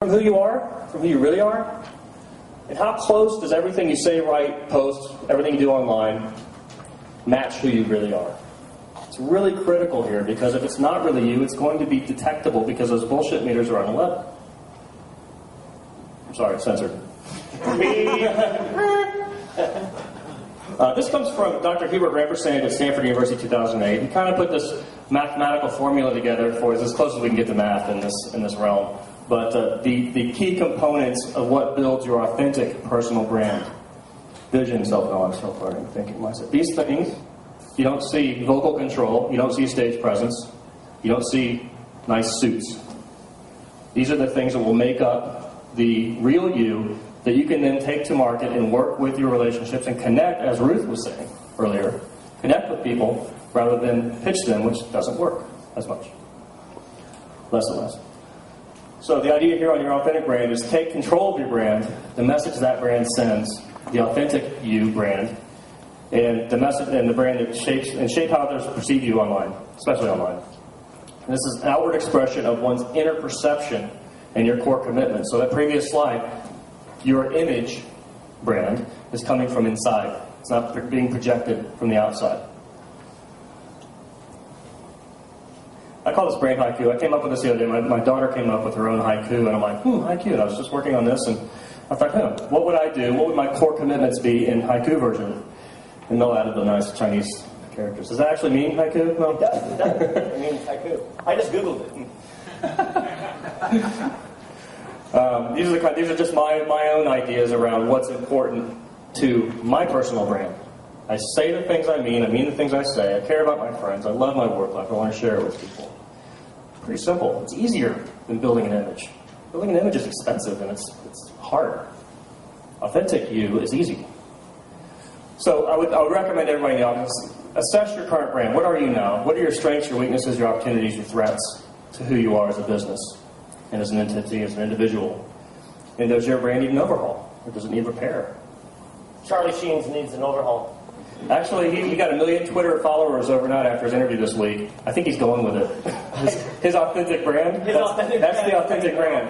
from who you are, from who you really are? And how close does everything you say, write, post, everything you do online match who you really are? It's really critical here because if it's not really you, it's going to be detectable because those bullshit meters are on 11. I'm sorry, censored. uh, this comes from Dr. Hubert Rampersad at Stanford University 2008. He kind of put this mathematical formula together for as close as we can get to math in this, in this realm. But uh, the, the key components of what builds your authentic personal brand vision, self knowledge, self learning, thinking, mindset. These things, you don't see vocal control, you don't see stage presence, you don't see nice suits. These are the things that will make up the real you that you can then take to market and work with your relationships and connect, as Ruth was saying earlier, connect with people rather than pitch them, which doesn't work as much. Less and less. So the idea here on your authentic brand is take control of your brand, the message that brand sends, the authentic you brand, and the message and the brand that shapes and shape how others perceive you online, especially online. And this is an outward expression of one's inner perception and your core commitment. So that previous slide, your image brand is coming from inside. It's not being projected from the outside. I call this brain haiku. I came up with this the other day. My, my daughter came up with her own haiku, and I'm like, hmm, haiku. And I was just working on this, and I thought, hmm, what would I do? What would my core commitments be in haiku version? And Mel added the nice Chinese characters. Does that actually mean haiku? No. It does. It does. it means haiku. I just Googled it. um, these, are the, these are just my, my own ideas around what's important to my personal brand. I say the things I mean, I mean the things I say, I care about my friends, I love my work life, I want to share it with people. Pretty simple. It's easier than building an image. Building an image is expensive and it's, it's hard. Authentic you is easy. So I would, I would recommend everybody in the audience assess your current brand. What are you now? What are your strengths, your weaknesses, your opportunities, your threats to who you are as a business and as an entity, as an individual? And does your brand need an overhaul or does it need repair? Charlie Sheen's needs an overhaul. Actually, he, he, got a million Twitter followers overnight after his interview this week. I think he's going with it. His, his authentic brand. His that's, authentic that's brand. the authentic brand.